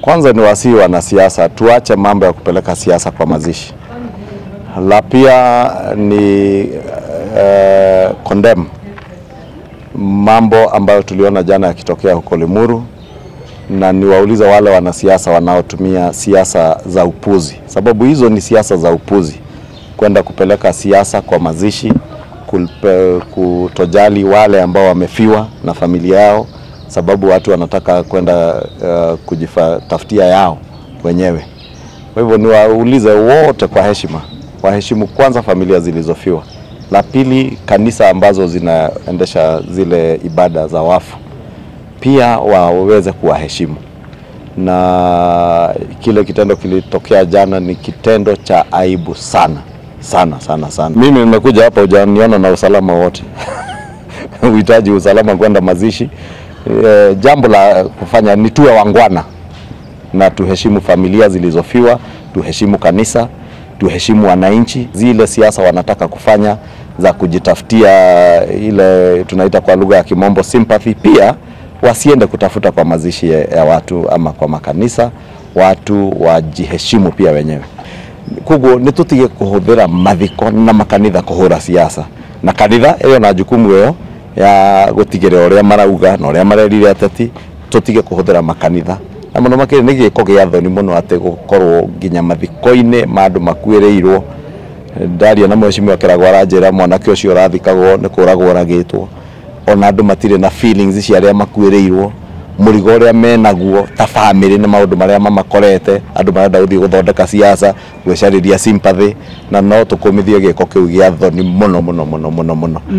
Kwanza ni wasii wanasiasa, tuache mambo ya kupeleka siasa kwa mazishi. La pia ni uh, condemn mambo ambayo tuliona jana yakitokea huko Limuru, na niwaulize wale wanasiasa wanaotumia siasa za upuzi, sababu hizo ni siasa za upuzi, kwenda kupeleka siasa kwa mazishi, kutojali wale ambao wamefiwa na familia yao, sababu watu wanataka kwenda uh, kujitafutia yao wenyewe. Kwa hivyo niwaulize wote kwa heshima, waheshimu kwanza familia zilizofiwa. La pili, kanisa ambazo zinaendesha zile ibada za wafu pia waweze kuwaheshimu, na kile kitendo kilitokea jana ni kitendo cha aibu sana sana sana sana. Mimi nimekuja hapa, hujaniona na usalama wote uhitaji usalama kwenda mazishi. E, jambo la kufanya ni tuwe wangwana na tuheshimu familia zilizofiwa, tuheshimu kanisa, tuheshimu wananchi. Zile siasa wanataka kufanya za kujitafutia ile tunaita kwa lugha ya kimombo sympathy, pia wasiende kutafuta kwa mazishi ya, watu ama kwa makanisa. Watu wajiheshimu pia wenyewe. Koguo ni tutige kuhudhira mathiko na makanitha kuhura siasa na kanitha ĩyo na jukumu ĩyo ya gutigirira uria marauga na uria marerire ateti tutige kuhuthira makanitha. Na muno makire ni gĩko gia thoni muno ati gukorwo nginya mathiko-inĩ ma andu makuĩrĩirwo. Ndaria na mheshimiwa akiragwo aranjira mwanake ucio urathikagwo ni kuragwo ragitwo ona andu matire na feelings cia aria makuĩrĩirwo. Murigo uria menaguo ta family nĩ maundu maria mamakorete. Andu marenda guthii guthondeka siasa gwĩcarĩria sympathy na no tukumithie giko kiu gia thoni muno muno muno muno mũno